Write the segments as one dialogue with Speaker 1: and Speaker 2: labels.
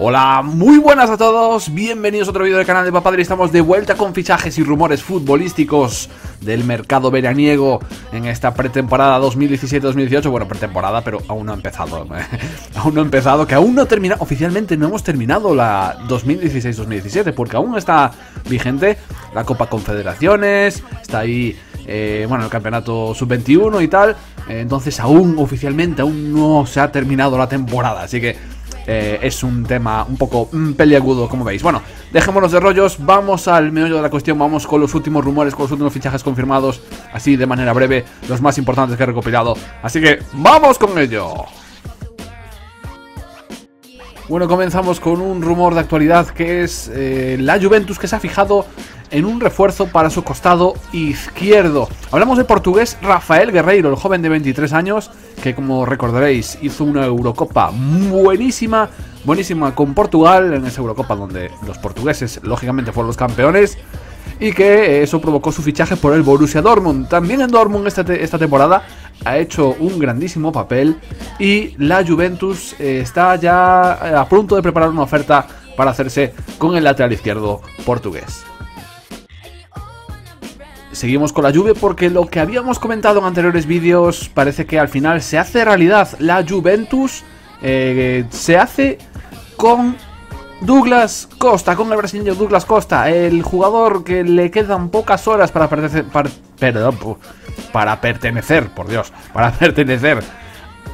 Speaker 1: Hola, muy buenas a todos, bienvenidos a otro vídeo del canal de Papadri Estamos de vuelta con fichajes y rumores futbolísticos del mercado veraniego en esta pretemporada 2017-2018 Bueno, pretemporada, pero aún no ha empezado, aún no ha empezado, que aún no termina, oficialmente no hemos terminado la 2016-2017 Porque aún está vigente la Copa Confederaciones, está ahí, eh, bueno, el campeonato sub-21 y tal. Entonces aún, oficialmente, aún no se ha terminado la temporada, así que eh, es un tema un poco mm, peliagudo, como veis. Bueno, dejémonos de rollos, vamos al meollo de la cuestión, vamos con los últimos rumores, con los últimos fichajes confirmados, así de manera breve, los más importantes que he recopilado. Así que, ¡vamos con ello! Bueno, comenzamos con un rumor de actualidad que es eh, la Juventus que se ha fijado en un refuerzo para su costado izquierdo. Hablamos de portugués Rafael Guerreiro, el joven de 23 años, que como recordaréis hizo una Eurocopa buenísima, buenísima con Portugal, en esa Eurocopa donde los portugueses lógicamente fueron los campeones, y que eso provocó su fichaje por el Borussia Dortmund. También en Dortmund esta, esta temporada ha hecho un grandísimo papel y la Juventus eh, está ya a punto de preparar una oferta para hacerse con el lateral izquierdo portugués. Seguimos con la lluvia porque lo que habíamos comentado en anteriores vídeos parece que al final se hace realidad. La Juventus eh, se hace con Douglas Costa, con el brasileño Douglas Costa, el jugador que le quedan pocas horas para pertenecer, para, perdón, para pertenecer, por Dios, para pertenecer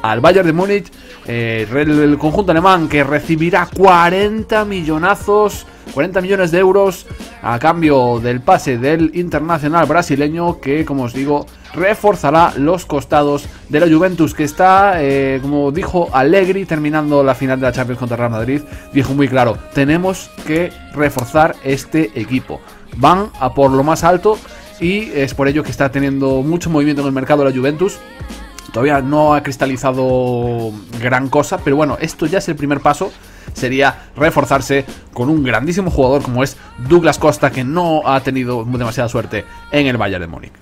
Speaker 1: al Bayern de Múnich, eh, el conjunto alemán que recibirá 40 millonazos 40 millones de euros a cambio del pase del internacional brasileño que, como os digo, reforzará los costados de la Juventus que está, eh, como dijo Allegri terminando la final de la Champions contra Real Madrid, dijo muy claro, tenemos que reforzar este equipo. Van a por lo más alto y es por ello que está teniendo mucho movimiento en el mercado la Juventus. Todavía no ha cristalizado gran cosa, pero bueno, esto ya es el primer paso sería reforzarse con un grandísimo jugador como es Douglas Costa, que no ha tenido demasiada suerte en el Bayern de Múnich.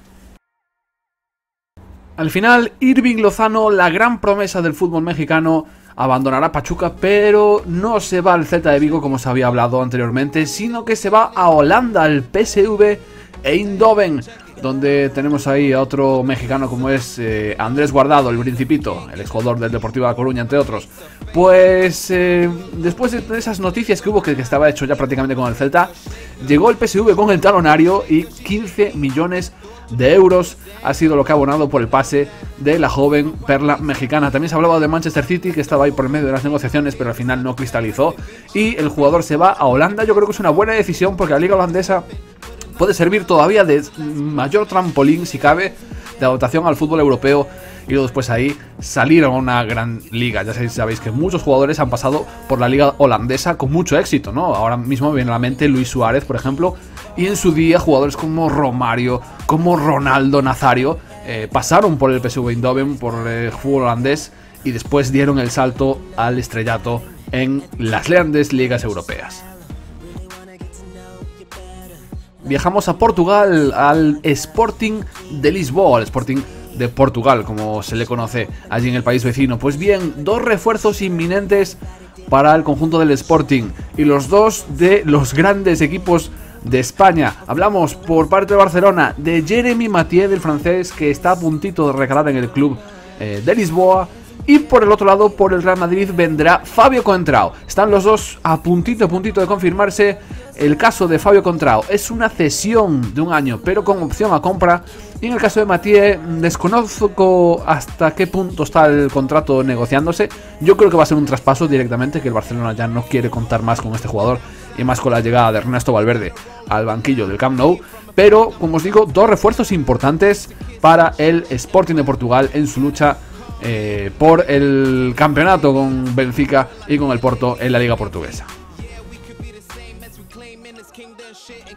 Speaker 1: Al final, Irving Lozano, la gran promesa del fútbol mexicano, abandonará Pachuca, pero no se va al Celta de Vigo como se había hablado anteriormente, sino que se va a Holanda, al PSV Eindhoven, donde tenemos ahí a otro mexicano como es eh, Andrés Guardado, el Principito, el exjugador del Deportivo de La Coruña, entre otros. Pues eh, después de esas noticias que hubo, que, que, estaba hecho ya prácticamente con el Celta, llegó el PSV con el talonario y 15 millones de euros ha sido lo que ha abonado por el pase de la joven perla mexicana. También se hablaba de Manchester City, que estaba ahí por medio de las negociaciones, pero al final no cristalizó. Y el jugador se va a Holanda. Yo creo que es una buena decisión porque la liga holandesa puede servir todavía de mayor trampolín, si cabe, de adaptación al fútbol europeo y luego después ahí salir a una gran liga. Ya sabéis que muchos jugadores han pasado por la liga holandesa con mucho éxito, ¿no? Ahora mismo me viene a la mente Luis Suárez, por ejemplo, y en su día jugadores como Romario, como Ronaldo Nazario, eh, pasaron por el PSV Eindhoven, por el fútbol holandés y después dieron el salto al estrellato en las grandes ligas europeas. Viajamos a Portugal, al Sporting de Lisboa, al Sporting de Portugal, como se le conoce allí en el país vecino. Pues bien, dos refuerzos inminentes para el conjunto del Sporting y los dos de los grandes equipos de España. Hablamos por parte de Barcelona de Jeremy Mathieu, del francés, que está a puntito de recalar en el club eh, de Lisboa. Y por el otro lado, por el Real Madrid vendrá Fabio Contrao. Están los dos a puntito, a puntito de confirmarse. El caso de Fabio Contrao es una cesión de un año, pero con opción a compra. Y en el caso de Mathieu, desconozco hasta qué punto está el contrato negociándose. Yo creo que va a ser un traspaso directamente, que el Barcelona ya no quiere contar más con este jugador y más con la llegada de Ernesto Valverde al banquillo del Camp Nou. Pero, como os digo, dos refuerzos importantes para el Sporting de Portugal en su lucha eh, por el campeonato con Benfica y con el Porto en la Liga Portuguesa.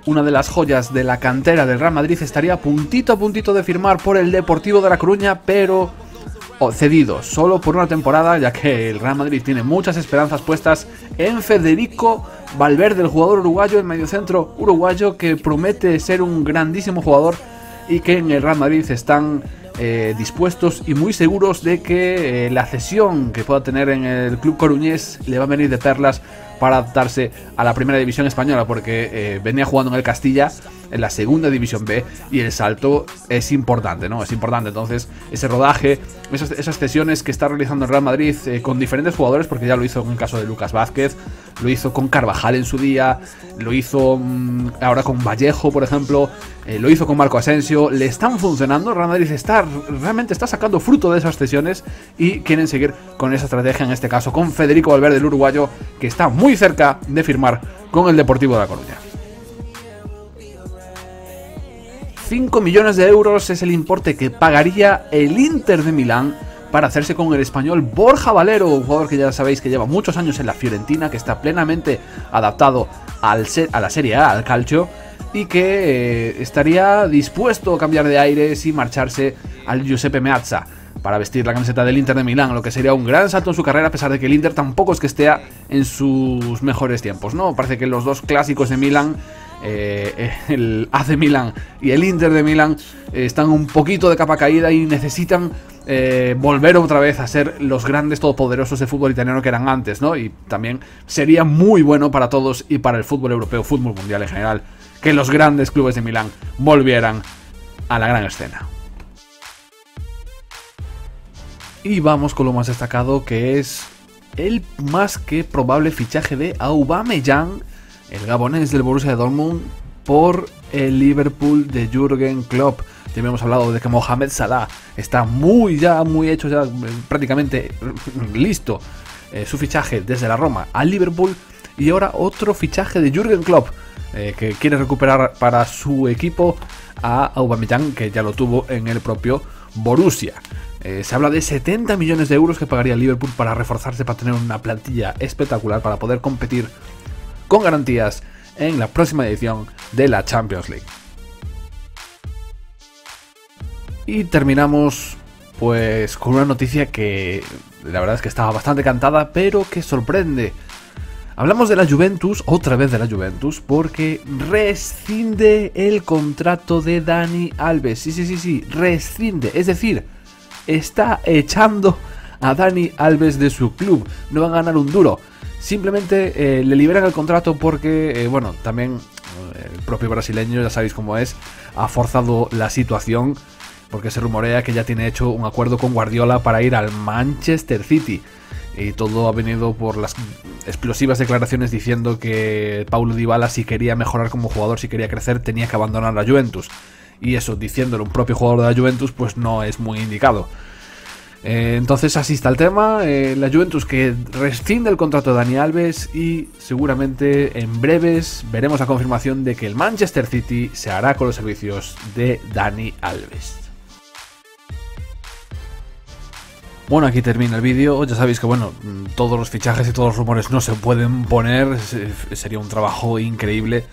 Speaker 1: Una de las joyas de la cantera del Real Madrid estaría puntito a puntito de firmar por el Deportivo de La Coruña, pero cedido solo por una temporada, ya que el Real Madrid tiene muchas esperanzas puestas en Federico Valverde, el jugador uruguayo, el mediocentro uruguayo que promete ser un grandísimo jugador y que en el Real Madrid están eh, dispuestos y muy seguros de que eh, la cesión que pueda tener en el club coruñés le va a venir de perlas para adaptarse a la primera división española, porque eh, venía jugando en el Castilla en la segunda división B y el salto es importante, ¿no? Es importante. Entonces, ese rodaje, esas, cesiones que está realizando el Real Madrid eh, con diferentes jugadores, porque ya lo hizo en el caso de Lucas Vázquez, lo hizo con Carvajal en su día, lo hizo mm, ahora con Vallejo, por ejemplo, eh, lo hizo con Marco Asensio, le están funcionando, Real Madrid está, realmente está sacando fruto de esas cesiones y quieren seguir con esa estrategia, en este caso con Federico Valverde, el uruguayo, que está muy cerca de firmar con el Deportivo de La Coruña. 5 millones de euros es el importe que pagaría el Inter de Milán para hacerse con el español Borja Valero, un jugador que ya sabéis que lleva muchos años en la Fiorentina, que está plenamente adaptado al a la Serie A, al calcio, y que eh, estaría dispuesto a cambiar de aires y marcharse al Giuseppe Meazza para vestir la camiseta del Inter de Milán, lo que sería un gran salto en su carrera, a pesar de que el Inter tampoco es que esté en sus mejores tiempos, ¿no? Parece que los dos clásicos de Milán eh, el AC Milan y el Inter de Milán eh, están un poquito de capa caída y necesitan eh, volver otra vez a ser los grandes todopoderosos de fútbol italiano que eran antes, ¿no? Y también sería muy bueno para todos y para el fútbol europeo, fútbol mundial en general, que los grandes clubes de Milán volvieran a la gran escena. Y vamos con lo más destacado que es el más que probable fichaje de Aubameyang el gabonés del Borussia Dortmund por el Liverpool de Jürgen Klopp. Ya habíamos hablado de que Mohamed Salah está muy ya, muy hecho, ya prácticamente listo eh, su fichaje desde la Roma al Liverpool. Y ahora otro fichaje de Jürgen Klopp, eh, que quiere recuperar para su equipo a Aubameyang, que ya lo tuvo en el propio Borussia. Eh, se habla de 70 millones de euros que pagaría Liverpool para reforzarse, para tener una plantilla espectacular, para poder competir con garantías en la próxima edición de la Champions League. Y terminamos pues con una noticia que la verdad es que estaba bastante cantada, pero que sorprende. Hablamos de la Juventus, otra vez de la Juventus, porque rescinde el contrato de Dani Alves. Sí, sí, sí, sí, rescinde. Es decir, está echando a Dani Alves de su club. No van a ganar un duro. Simplemente eh, le liberan el contrato porque, eh, bueno, también eh, el propio brasileño, ya sabéis cómo es, ha forzado la situación porque se rumorea que ya tiene hecho un acuerdo con Guardiola para ir al Manchester City. Y todo ha venido por las explosivas declaraciones diciendo que Paulo Dybala si quería mejorar como jugador, si quería crecer, tenía que abandonar la Juventus. Y eso, diciéndolo un propio jugador de la Juventus, pues no es muy indicado. Eh, entonces así está el tema. Eh, la Juventus que rescinde el contrato de Dani Alves y seguramente en breves veremos la confirmación de que el Manchester City se hará con los servicios de Dani Alves. Bueno, aquí termina el vídeo. Ya sabéis que, bueno, todos los fichajes y todos los rumores no se pueden poner. Sería un trabajo increíble.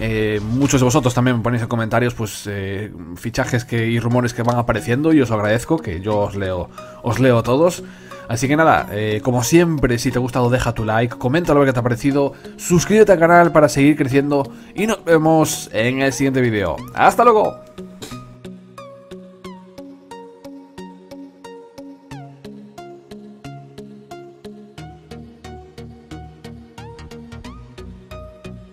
Speaker 1: Eh, muchos de vosotros también me ponéis en comentarios, pues, eh, fichajes que, y rumores que van apareciendo y os lo agradezco, que yo os leo, os leo todos. Así que nada, eh, como siempre, si te ha gustado deja tu like, comenta lo que te ha parecido, suscríbete al canal para seguir creciendo y nos vemos en el siguiente vídeo. ¡Hasta luego!